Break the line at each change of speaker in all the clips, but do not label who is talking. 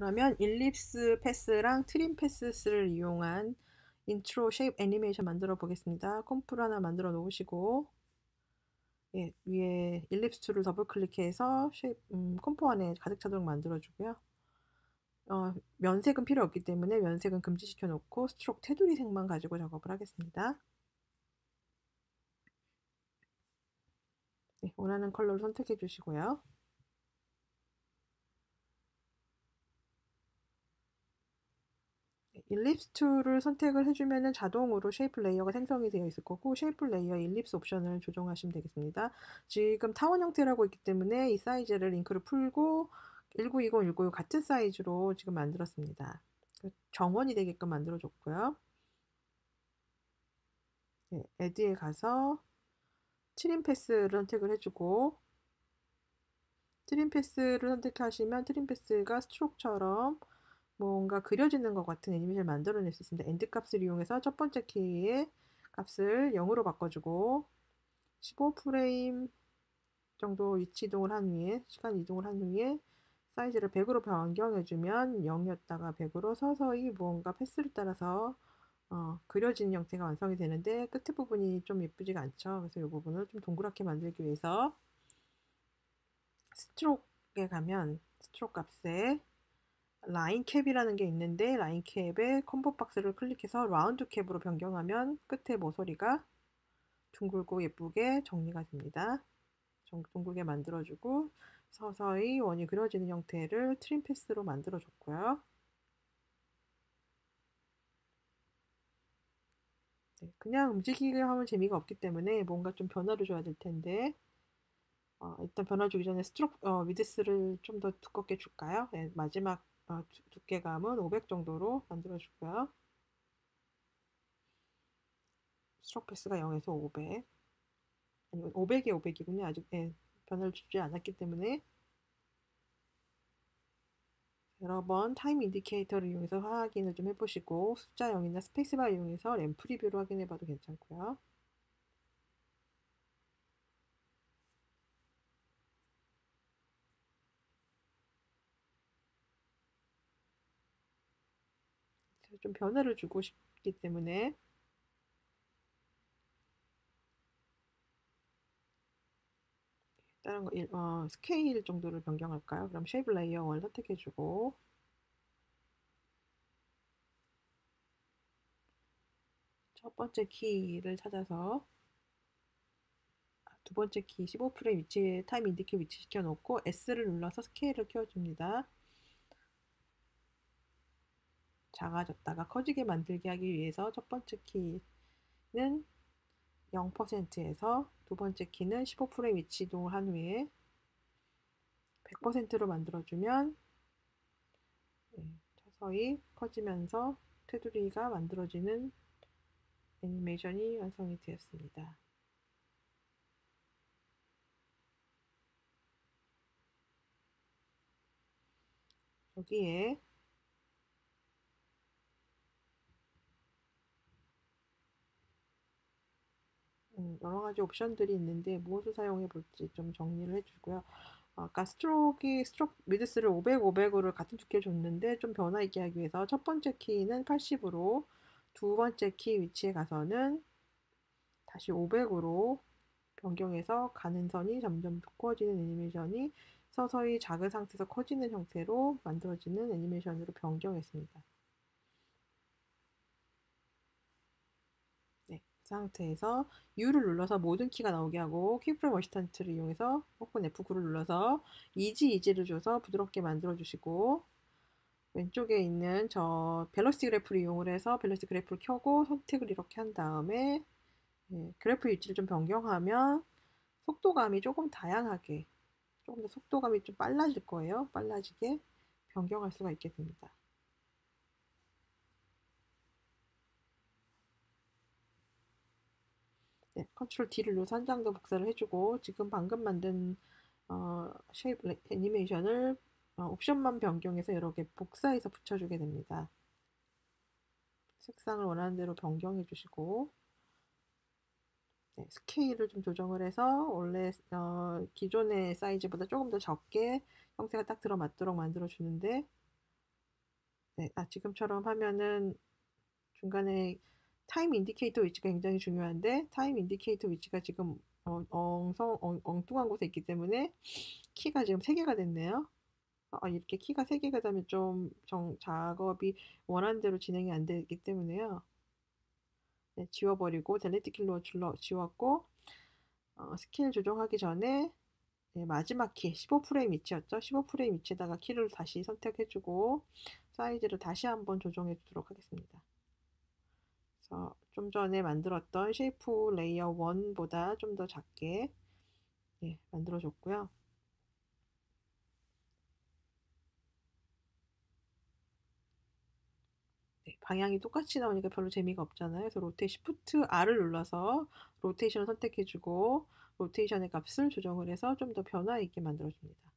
그러면 ellipse path랑 trim path를 이용한 intro shape 애니메이션 만들어 보겠습니다. comp를 하나 만들어 놓으시고 예, 위에 ellipse tool을 더블 클릭해서 shape 음, comp 안에 가득 차도록 만들어 주고요. 어, 면색은 필요 없기 때문에 면색은 금지시켜 놓고 stroke 테두리 색만 가지고 작업을 하겠습니다. 네, 원하는 컬러를 선택해 주시고요. ellipse tool을 선택을 해주면 자동으로 shape layer가 생성이 되어 있을 거고 shape layer ellipse 옵션을 조정하시면 되겠습니다. 지금 타원 형태라고 있기 때문에 이 사이즈를 링크를 풀고 1920, 196 같은 사이즈로 지금 만들었습니다. 정원이 되게끔 만들어줬고요. 네, add에 가서 trim path를 선택을 해주고 trim path를 선택하시면 trim path가 stroke처럼 뭔가 그려지는 것 같은 애니메이션을 만들어낼 수 있습니다. end 값을 이용해서 첫 번째 키의 값을 0으로 바꿔주고 15프레임 정도 위치 이동을 한 후에 시간 이동을 한 후에 사이즈를 100으로 변경해주면 0이었다가 100으로 서서히 무언가 path를 따라서 어, 그려지는 형태가 완성이 되는데 끝에 부분이 좀 예쁘지가 않죠. 그래서 이 부분을 좀 동그랗게 만들기 위해서 stroke에 가면 stroke 값에 line cap이라는 게 있는데 line cap에 combo box를 클릭해서 round cap으로 변경하면 끝에 모서리가 둥글고 예쁘게 정리가 됩니다. 둥글게 만들어주고 서서히 원이 그려지는 형태를 trim path로 만들어줬고요. 네, 그냥 움직이게 하면 재미가 없기 때문에 뭔가 좀 변화를 줘야 될 텐데 어, 일단 변화 주기 전에 stroke 어, width를 좀 더 두껍게 줄까요? 네, 마지막 어, 두께감은 500 정도로 만들어 주고요. stroke path가 0에서 500 아니 500에 500이군요. 아직 네, 변화를 주지 않았기 때문에 여러 번 time indicator를 이용해서 확인을 좀 해보시고 숫자 0이나 스페이스바 이용해서 RAM preview로 확인해봐도 괜찮고요. 좀 변화를 주고 싶기 때문에 다른 거 어, 스케일 정도를 변경할까요? 그럼 shape layer 1 선택해주고 첫 번째 키를 찾아서 아, 두 번째 키 15프레임 위치에 time indica- 위치 시켜 놓고 S를 눌러서 스케일을 키워줍니다. 작아졌다가 커지게 만들게 하기 위해서 첫 번째 키는 0%에서 두 번째 키는 15%의 위치 이동을 한 후에 100%로 만들어주면 네, 서서히 커지면서 테두리가 만들어지는 애니메이션이 완성이 되었습니다. 여기에 음, 여러 가지 옵션들이 있는데 무엇을 사용해 볼지 좀 정리를 해주고요. 아까 stroke stroke width를 500, 500으로 같은 두께 줬는데 좀 변화 있게 하기 위해서 첫 번째 키는 80으로 두 번째 키 위치에 가서는 다시 500으로 변경해서 가는 선이 점점 두꺼워지는 애니메이션이 서서히 작은 상태에서 커지는 형태로 만들어지는 애니메이션으로 변경했습니다. 상태에서 U를 눌러서 모든 키가 나오게 하고 keyframe assistant를 이용해서 혹은 F9를 눌러서 easy ease를 줘서 부드럽게 만들어 주시고 왼쪽에 있는 저 velocity 그래프를 이용을 해서 velocity 그래프를 켜고 선택을 이렇게 한 다음에 예, 그래프 위치를 좀 변경하면 속도감이 조금 다양하게 조금 더 속도감이 좀 빨라질 거예요. 빨라지게 변경할 수가 있게 됩니다. 네, control D를 눌러서 한 장 더 복사를 해주고 지금 방금 만든 어, shape 애니메이션을 어, 옵션만 변경해서 개 복사해서 붙여주게 됩니다. 색상을 원하는 대로 변경해 주시고 네, 스케일을 좀 조정을 해서 원래 어, 기존의 사이즈보다 조금 더 적게 형태가 딱 들어맞도록 만들어 주는데 네, 아, 지금처럼 하면은 중간에 time indicator 위치가 굉장히 중요한데 time indicator 위치가 지금 어, 엉성 엉, 엉뚱한 곳에 있기 때문에 키가 지금 3개가 됐네요. 아, 이렇게 키가 3개가 되면 좀 정, 작업이 원하는 대로 진행이 안 되기 때문에요. 네, 지워버리고 delete 키로 눌러 지웠고 어, 스케일 조정하기 전에 네, 마지막 키 15프레임 위치였죠. 15프레임 위치에다가 키를 다시 선택해주고 사이즈를 다시 한번 조정해 주도록 하겠습니다. 그래서 좀 전에 만들었던 shape layer 1보다 좀 더 작게 예, 만들어줬고요. 네, 방향이 똑같이 나오니까 별로 재미가 없잖아요. 그래서 rota- shift R을 눌러서 rotation을 선택해주고 rotation의 값을 조정을 해서 좀 더 변화 있게 만들어줍니다.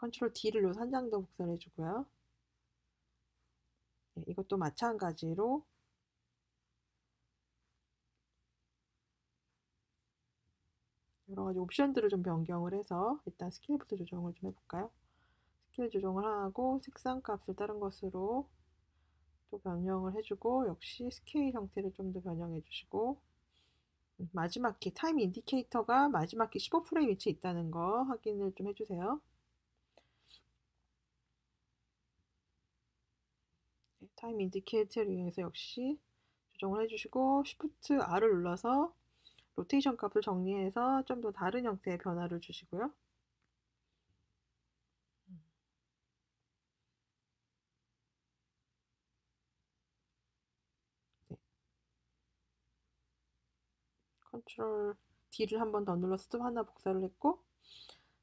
control D를 눌러서 한 장 더 복사를 해주고요. 네, 이것도 마찬가지로 여러 가지 옵션들을 좀 변경을 해서 일단 스케일부터 조정을 좀 해볼까요? 스케일 조정을 하고 색상 값을 다른 것으로 또 변형을 해주고 역시 스케일 형태를 좀 더 변형해 주시고 음, 마지막 키 time indicator가 마지막 키 15프레임 위치에 있다는 거 확인을 좀 해주세요. 네, time indicator를 이용해서 역시 조정을 해주시고 Shift R을 눌러서 로테이션 값을 정리해서 좀 더 다른 형태의 변화를 주시고요. 네. 컨트롤 D를 한 번 더 눌러서 또 하나 복사를 했고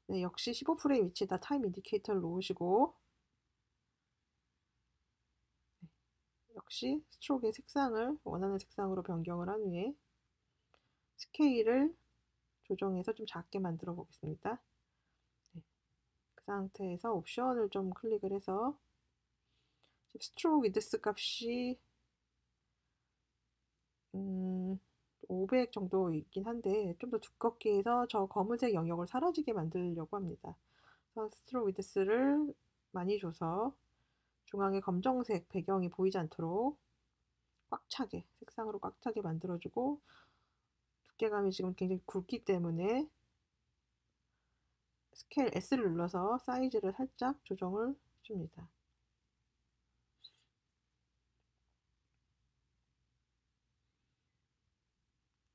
네, 역시 15프레임 위치에다 time indicator를 놓으시고 역시 stroke의 색상을 원하는 색상으로 변경을 한 후에 스케일을 조정해서 좀 작게 만들어 보겠습니다. 네. 그 상태에서 옵션을 좀 클릭을 해서 stroke width 값이 음, 500 정도 있긴 한데 좀 더 두껍게 해서 저 검은색 영역을 사라지게 만들려고 합니다. stroke width를 많이 줘서 중앙에 검정색 배경이 보이지 않도록 꽉 차게 색상으로 꽉 차게 만들어주고 두께감이 지금 굉장히 굵기 때문에 스케일 S를 눌러서 사이즈를 살짝 조정을 줍니다.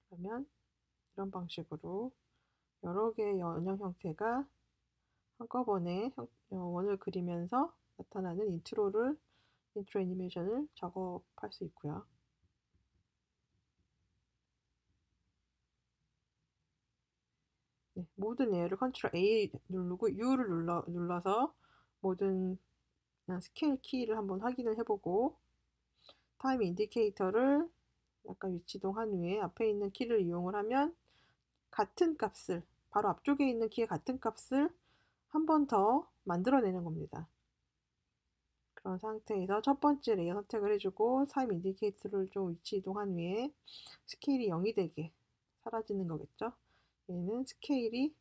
그러면 이런 방식으로 여러 개의 원형 형태가 한꺼번에 어, 원을 그리면서 나타나는 인트로를 인트로 애니메이션을 작업할 수 있고요. 네, 모든 레이어를 컨트롤 A 누르고 U를 눌러, 눌러서 모든 스케일 키를 한번 확인을 해보고 time indicator를 약간 위치 이동한 후에 앞에 있는 키를 이용을 하면 같은 값을 바로 앞쪽에 있는 키의 같은 값을 한 번 더 만들어내는 겁니다. 그런 상태에서 첫 번째 레이어 선택을 해주고 time indicator를 좀 위치 이동한 후에 스케일이 0이 되게 사라지는 거겠죠. 얘는 스케일이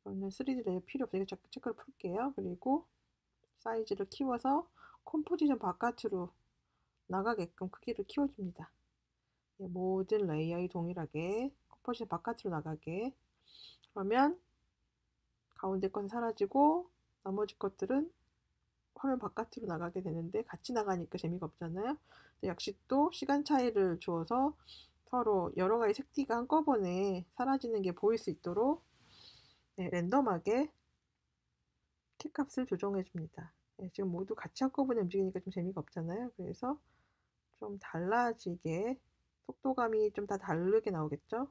이거는 3D 레이어 필요 없으니까 체크를 풀게요. 그리고 사이즈를 키워서 composition 바깥으로 나가게끔 크기를 키워줍니다. 네, 모든 레이어에 동일하게 composition 바깥으로 나가게 그러면 가운데 것은 사라지고 나머지 것들은 화면 바깥으로 나가게 되는데 같이 나가니까 재미가 없잖아요. 역시 또 시간 차이를 주어서 서로 여러 가지 색띠가 한꺼번에 사라지는 게 보일 수 있도록 네, 랜덤하게 키값을 조정해 줍니다. 네, 지금 모두 같이 한꺼번에 움직이니까 좀 재미가 없잖아요. 그래서 좀 달라지게 속도감이 좀 다 다르게 나오겠죠.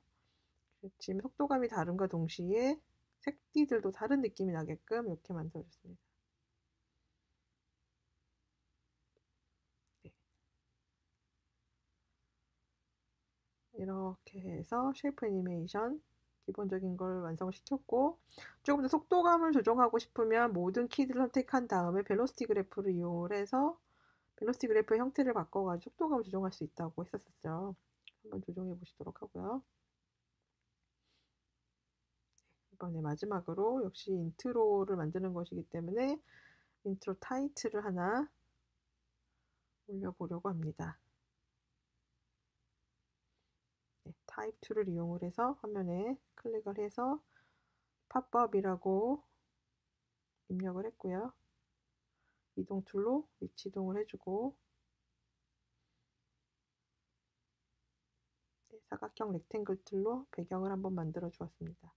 지금 속도감이 다른과 동시에 색띠들도 다른 느낌이 나게끔 이렇게 만들어줬습니다. 이렇게 해서 shape 애니메이션 기본적인 걸 완성시켰고 조금 더 속도감을 조정하고 싶으면 모든 키들을 선택한 다음에 velocity 그래프를 이용해서 velocity 그래프의 형태를 바꿔가지고 속도감을 조정할 수 있다고 했었었죠. 한번 조정해 보시도록 하고요. 이번에 마지막으로 역시 인트로를 만드는 것이기 때문에 인트로 타이틀을 하나 올려보려고 합니다. 네, 타입 2를 이용을 해서 화면에 클릭을 해서 팝업이라고 입력을 했고요. 이동 툴로 위치 이동을 해주고 네, 사각형 rectangle 툴로 배경을 한번 만들어 주었습니다.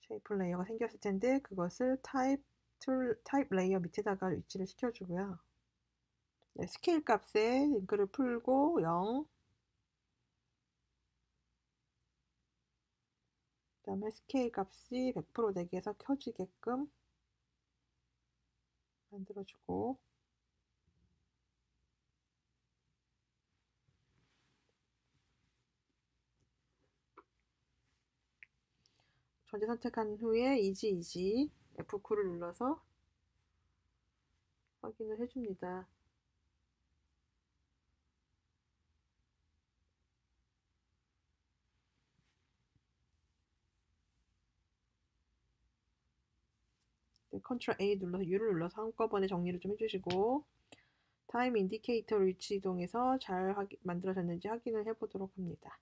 shape 레이어가 생겼을 텐데 그것을 타입 툴 타입 레이어 밑에다가 위치를 시켜주고요. 네, 스케일 값에 링크를 풀고 0 그 다음에 스케일 값이 100% 되게 해서 켜지게끔 만들어주고 전체 선택한 후에 easy ease F9를 눌러서 확인을 해줍니다. 컨트롤 A 눌러서 U를 눌러서 한꺼번에 정리를 좀 해주시고 time indicator 위치 이동해서 잘 만들어졌는지 확인을 해보도록 합니다.